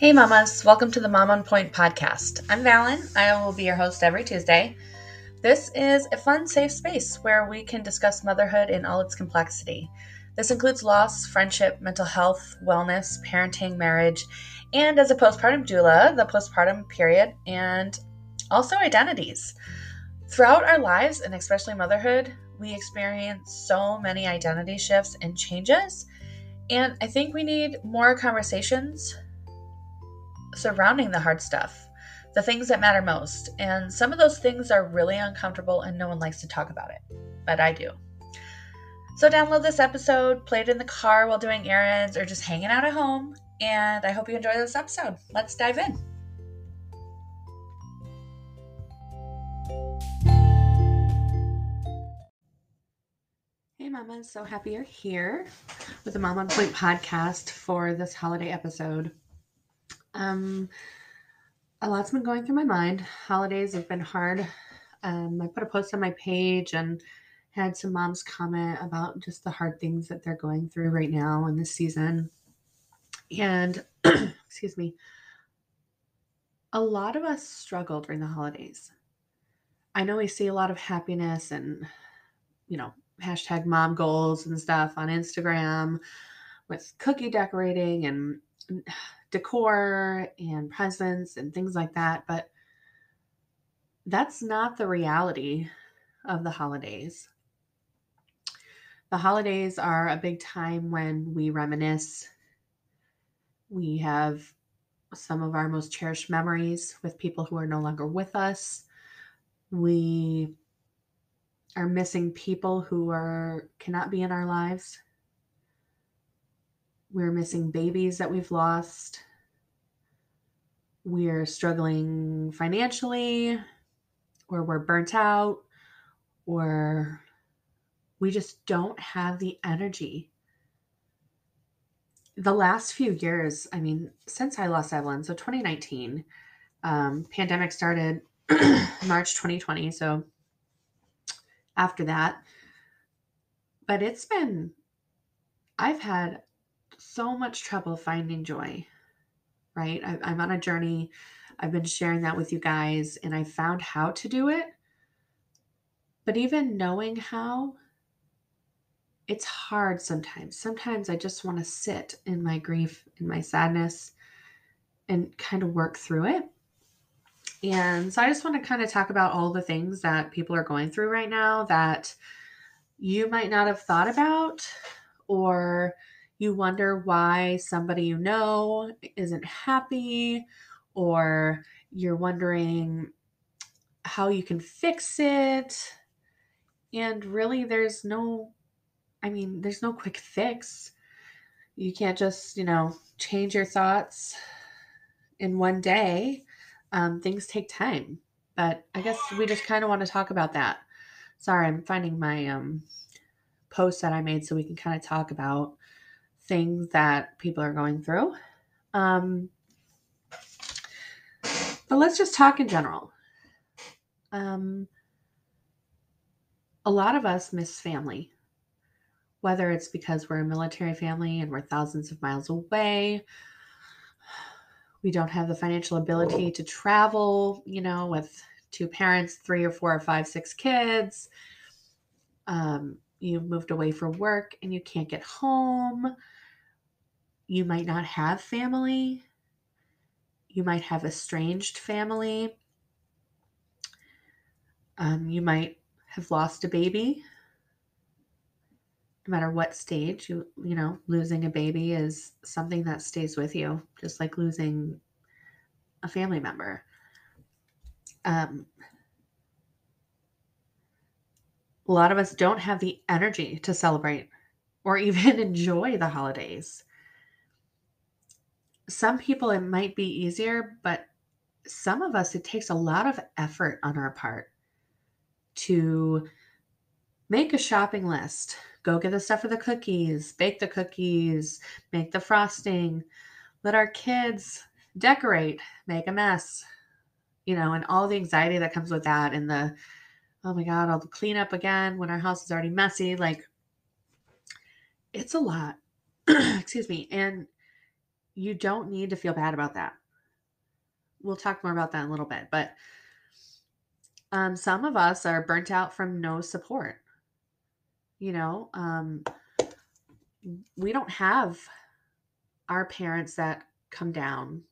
Hey, mamas. Welcome to the Mom on Point podcast. I'm Valen. I will be your host every Tuesday. This is a fun, safe space where we can discuss motherhood in all its complexity. This includes loss, friendship, mental health, wellness, parenting, marriage, and as a postpartum doula, the postpartum period, and also identities. Throughout our lives, and especially motherhood, we experience so many identity shifts and changes. And I think we need more conversations surrounding the hard stuff, the things that matter most. And some of those things are really uncomfortable and no one likes to talk about it, but I do. So, download this episode, play it in the car while doing errands or just hanging out at home. And I hope you enjoy this episode. Let's dive in. Hey, mamas. So happy you're here with the Mom on Point podcast for this holiday episode. Um, a lot's been going through my mind. Holidays have been hard. Um, I put a post on my page and had some moms comment about just the hard things that they're going through right now in this season. And, excuse me, a lot of us struggle during the holidays. I know we see a lot of happiness and, you know, hashtag mom goals and stuff on Instagram with cookie decorating and decor and presents and things like that. But that's not the reality of the holidays. The holidays are a big time when we reminisce. We have some of our most cherished memories with people who are no longer with us. We are missing people who are cannot be in our lives we're missing babies that we've lost. We're struggling financially, or we're burnt out, or we just don't have the energy. The last few years, I mean, since I lost Evelyn, so 2019, um, pandemic started March 2020. So after that, but it's been, I've had so much trouble finding joy, right? I, I'm on a journey. I've been sharing that with you guys, and I found how to do it. But even knowing how, it's hard sometimes. Sometimes I just want to sit in my grief, in my sadness, and kind of work through it. And so I just want to kind of talk about all the things that people are going through right now that you might not have thought about or you wonder why somebody you know isn't happy, or you're wondering how you can fix it. And really, there's no, I mean, there's no quick fix. You can't just, you know, change your thoughts in one day. Um, things take time. But I guess we just kind of want to talk about that. Sorry, I'm finding my um, post that I made so we can kind of talk about things that people are going through. Um, but let's just talk in general. Um, a lot of us miss family, whether it's because we're a military family and we're thousands of miles away. We don't have the financial ability to travel, you know, with two parents, three or four or five, six kids. Um, you've moved away for work and you can't get home. You might not have family. You might have estranged family. Um, you might have lost a baby. No matter what stage, you you know, losing a baby is something that stays with you, just like losing a family member. Um, a lot of us don't have the energy to celebrate or even enjoy the holidays some people it might be easier, but some of us it takes a lot of effort on our part to make a shopping list, go get the stuff for the cookies, bake the cookies, make the frosting, let our kids decorate, make a mess, you know, and all the anxiety that comes with that and the oh my god, I'll clean up again when our house is already messy. Like it's a lot. Excuse me. And you don't need to feel bad about that. We'll talk more about that in a little bit, but um, some of us are burnt out from no support. You know, um, we don't have our parents that come down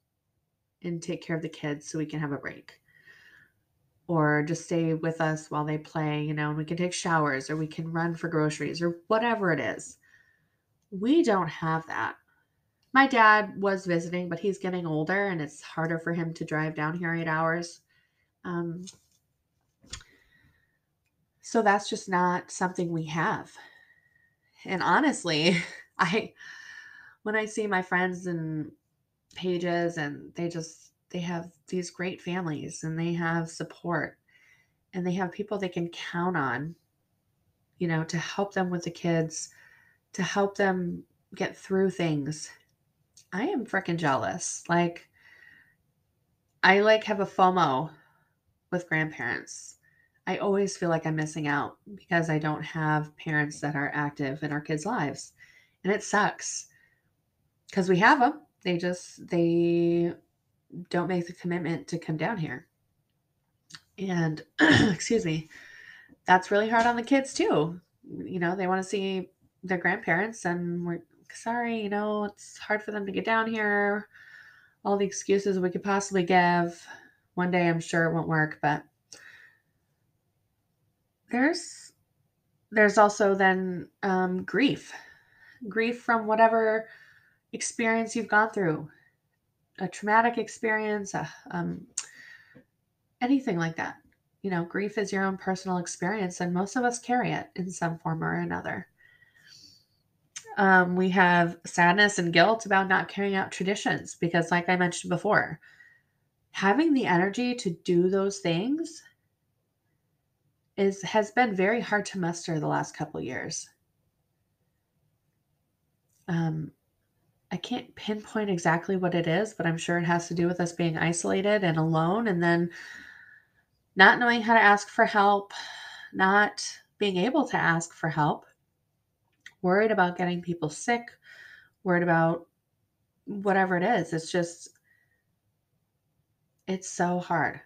and take care of the kids so we can have a break or just stay with us while they play, you know, and we can take showers or we can run for groceries or whatever it is. We don't have that. My dad was visiting, but he's getting older and it's harder for him to drive down here eight hours. Um, so that's just not something we have. And honestly, I, when I see my friends and pages and they just, they have these great families and they have support and they have people they can count on, you know, to help them with the kids, to help them get through things. I am freaking jealous. Like, I like have a FOMO with grandparents. I always feel like I'm missing out because I don't have parents that are active in our kids' lives. And it sucks because we have them. They just, they don't make the commitment to come down here. And excuse me, that's really hard on the kids too. You know, they want to see their grandparents, and we're sorry, you know, it's hard for them to get down here. All the excuses we could possibly give. One day I'm sure it won't work, but there's there's also then um, grief grief from whatever experience you've gone through a traumatic experience, a, um, anything like that. You know, grief is your own personal experience, and most of us carry it in some form or another. Um, we have sadness and guilt about not carrying out traditions because, like I mentioned before, having the energy to do those things is has been very hard to muster the last couple years. Um, I can't pinpoint exactly what it is, but I'm sure it has to do with us being isolated and alone and then not knowing how to ask for help, not being able to ask for help, worried about getting people sick, worried about whatever it is. It's just, it's so hard.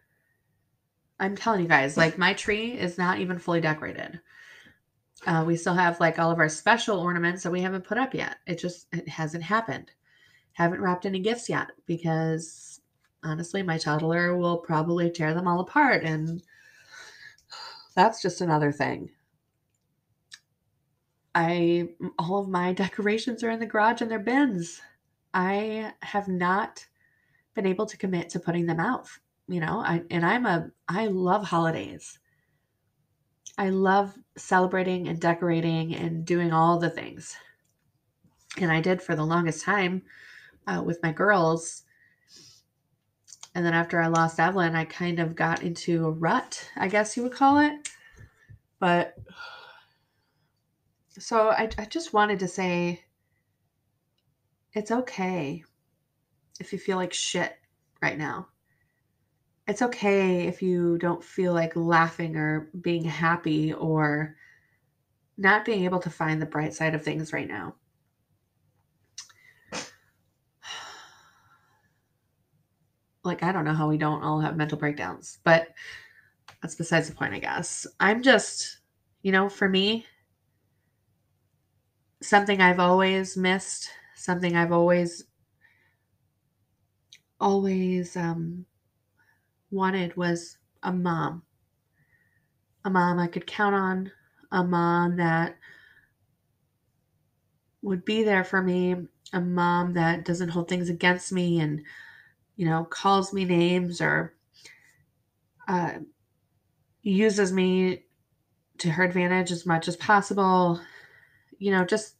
I'm telling you guys, like my tree is not even fully decorated. Uh, we still have like all of our special ornaments that we haven't put up yet. It just it hasn't happened. Haven't wrapped any gifts yet because honestly, my toddler will probably tear them all apart, and that's just another thing. I all of my decorations are in the garage and they're bins. I have not been able to commit to putting them out. You know, I and I'm a I love holidays. I love celebrating and decorating and doing all the things. And I did for the longest time uh, with my girls. And then after I lost Evelyn, I kind of got into a rut, I guess you would call it. But so I, I just wanted to say it's okay if you feel like shit right now it's okay if you don't feel like laughing or being happy or not being able to find the bright side of things right now. Like, I don't know how we don't all have mental breakdowns, but that's besides the point, I guess. I'm just, you know, for me, something I've always missed, something I've always, always, um, wanted was a mom. A mom I could count on, a mom that would be there for me, a mom that doesn't hold things against me and, you know, calls me names or uh, uses me to her advantage as much as possible. You know, just,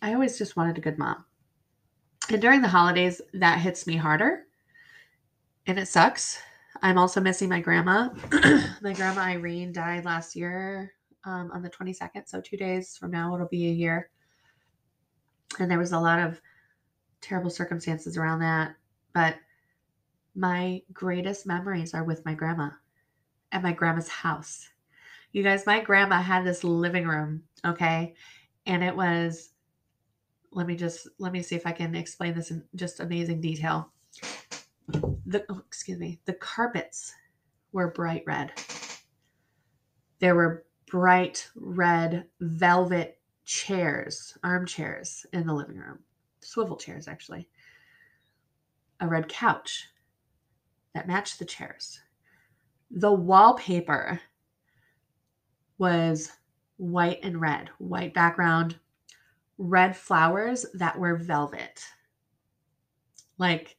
I always just wanted a good mom. And during the holidays, that hits me harder and it sucks. I'm also missing my grandma. my grandma Irene died last year um, on the 22nd. So, two days from now, it'll be a year. And there was a lot of terrible circumstances around that. But my greatest memories are with my grandma at my grandma's house. You guys, my grandma had this living room, okay? And it was let me just let me see if I can explain this in just amazing detail. The oh, excuse me, the carpets were bright red. There were bright red velvet chairs, armchairs in the living room, swivel chairs actually. A red couch that matched the chairs. The wallpaper was white and red, white background, red flowers that were velvet. Like,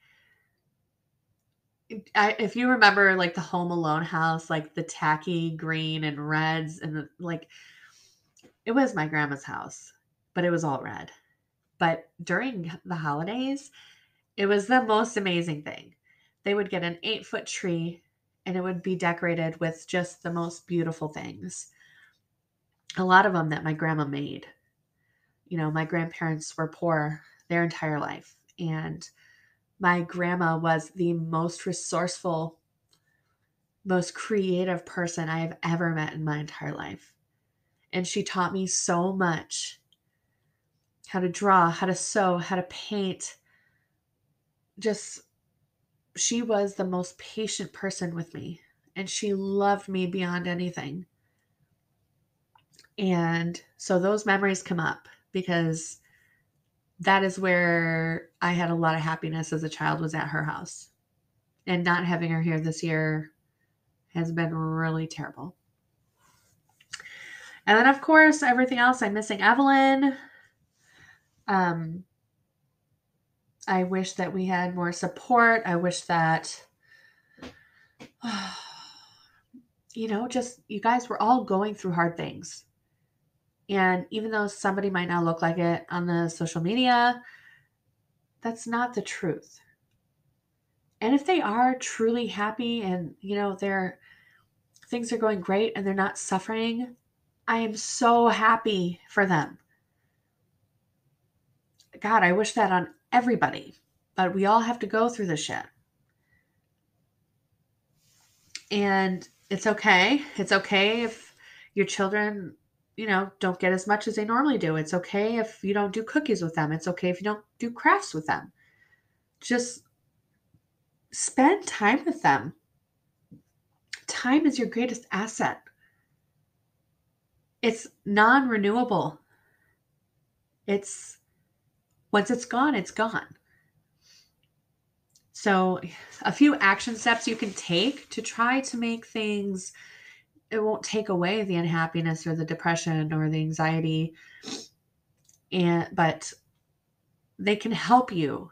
I, if you remember, like the Home Alone house, like the tacky green and reds, and the, like, it was my grandma's house, but it was all red. But during the holidays, it was the most amazing thing. They would get an eight foot tree and it would be decorated with just the most beautiful things. A lot of them that my grandma made you know, my grandparents were poor their entire life. And my grandma was the most resourceful, most creative person I have ever met in my entire life. And she taught me so much how to draw, how to sew, how to paint. Just, she was the most patient person with me. And she loved me beyond anything. And so those memories come up because that is where I had a lot of happiness as a child was at her house. And not having her here this year has been really terrible. And then of course, everything else I'm missing Evelyn. Um I wish that we had more support. I wish that you know, just you guys were all going through hard things. And even though somebody might not look like it on the social media, that's not the truth. And if they are truly happy and, you know, their things are going great and they're not suffering, I am so happy for them. God, I wish that on everybody, but we all have to go through this shit. And it's okay. It's okay if your children you know, don't get as much as they normally do. It's okay if you don't do cookies with them. It's okay if you don't do crafts with them. Just spend time with them. Time is your greatest asset. It's non renewable. It's once it's gone, it's gone. So, a few action steps you can take to try to make things it won't take away the unhappiness or the depression or the anxiety. And but they can help you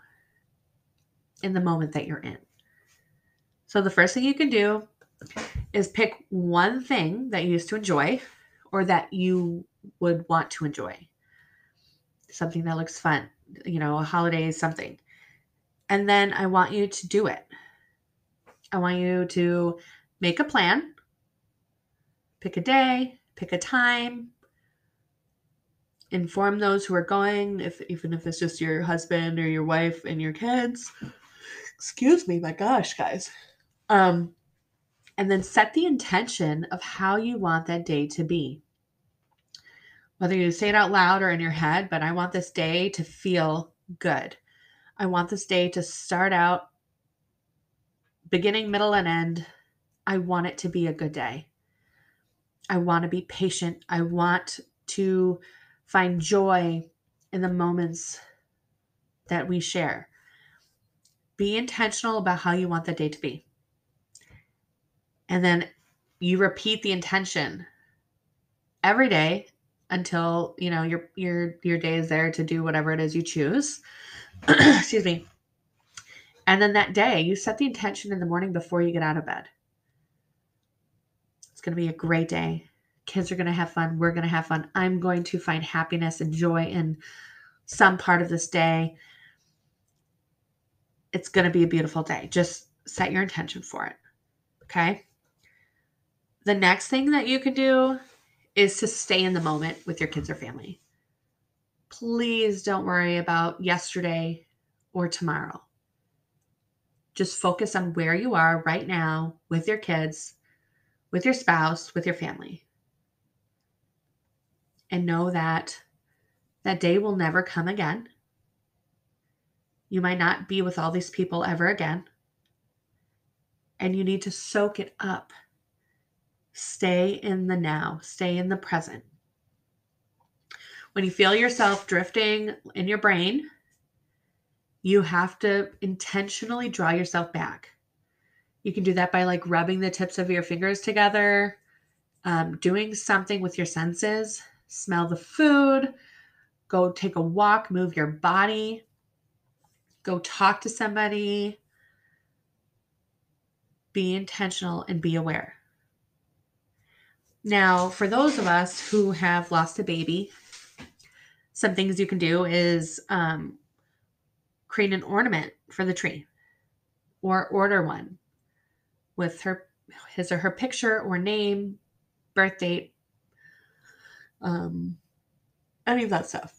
in the moment that you're in. So the first thing you can do is pick one thing that you used to enjoy or that you would want to enjoy. Something that looks fun you know a holiday something. And then i want you to do it. I want you to make a plan pick a day, pick a time, inform those who are going, if even if it's just your husband or your wife and your kids. Excuse me, my gosh, guys. Um, and then set the intention of how you want that day to be. Whether you say it out loud or in your head, but I want this day to feel good. I want this day to start out beginning, middle, and end. I want it to be a good day. I want to be patient. I want to find joy in the moments that we share. Be intentional about how you want the day to be. And then you repeat the intention every day until, you know, your your your day is there to do whatever it is you choose. Excuse me. And then that day, you set the intention in the morning before you get out of bed. It's going to be a great day. Kids are going to have fun. We're going to have fun. I'm going to find happiness and joy in some part of this day. It's going to be a beautiful day. Just set your intention for it. Okay. The next thing that you can do is to stay in the moment with your kids or family. Please don't worry about yesterday or tomorrow. Just focus on where you are right now with your kids with your spouse, with your family. And know that That day will never come again. You might not be with all these people ever again. And you need to soak it up. Stay in the now, stay in the present. When you feel yourself drifting in your brain, you have to intentionally draw yourself back. You can do that by like rubbing the tips of your fingers together, um, doing something with your senses, smell the food, go take a walk, move your body, go talk to somebody. Be intentional and be aware. Now, for those of us who have lost a baby, some things you can do is um, create an ornament for the tree or order one with her his or her picture or name birth date um any of that stuff.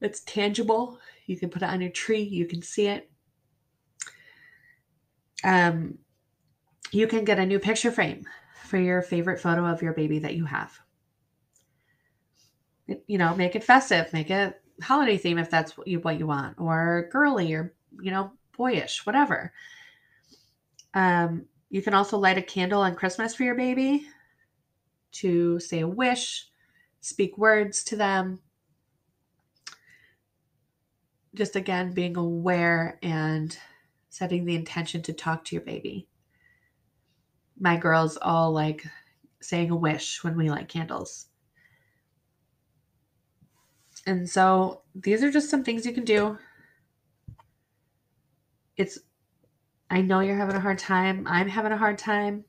It's tangible. You can put it on your tree. You can see it. Um you can get a new picture frame for your favorite photo of your baby that you have. You know make it festive make it holiday theme if that's what you what you want or girly or you know boyish whatever um, you can also light a candle on Christmas for your baby to say a wish, speak words to them. Just again, being aware and setting the intention to talk to your baby. My girls all like saying a wish when we light candles. And so these are just some things you can do. It's I know you're having a hard time. I'm having a hard time.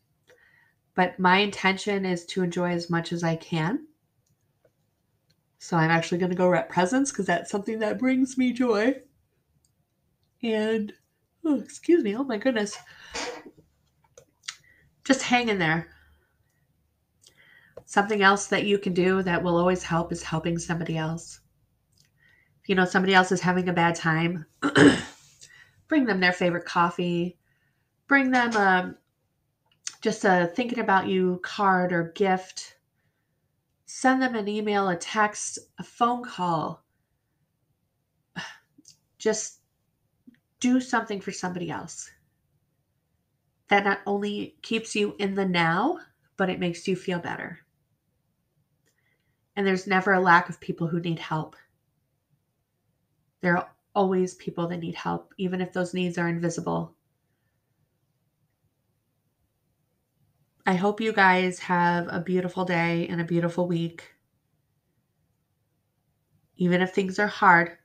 But my intention is to enjoy as much as I can. So I'm actually going to go wrap presents because that's something that brings me joy. And, oh, excuse me. Oh my goodness. Just hang in there. Something else that you can do that will always help is helping somebody else. If you know somebody else is having a bad time, bring them their favorite coffee, bring them a, um, just a thinking about you card or gift, send them an email, a text, a phone call. Just do something for somebody else. That not only keeps you in the now, but it makes you feel better. And there's never a lack of people who need help. There always people that need help, even if those needs are invisible. I hope you guys have a beautiful day and a beautiful week. Even if things are hard,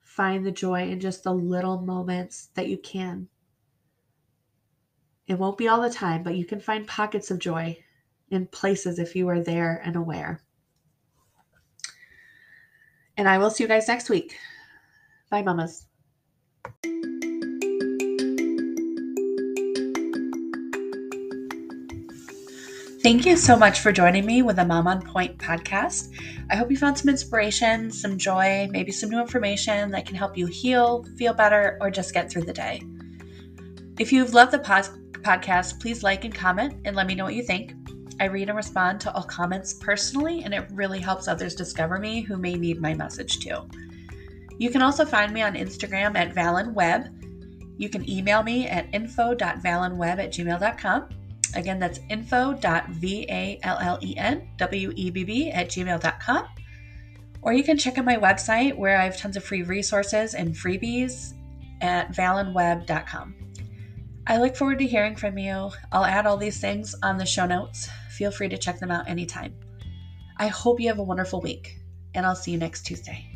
find the joy in just the little moments that you can. It won't be all the time, but you can find pockets of joy in places if you are there and aware. And I will see you guys next week. Bye, mamas. Thank you so much for joining me with the Mom on Point podcast. I hope you found some inspiration, some joy, maybe some new information that can help you heal, feel better, or just get through the day. If you've loved the podcast, please like and comment and let me know what you think. I read and respond to all comments personally, and it really helps others discover me who may need my message too. You can also find me on Instagram at ValenWeb. You can email me at info.valenweb at gmail.com. Again, that's info.vallenwebb at gmail.com. Or you can check out my website where I have tons of free resources and freebies at valenweb.com. I look forward to hearing from you. I'll add all these things on the show notes. Feel free to check them out anytime. I hope you have a wonderful week, and I'll see you next Tuesday.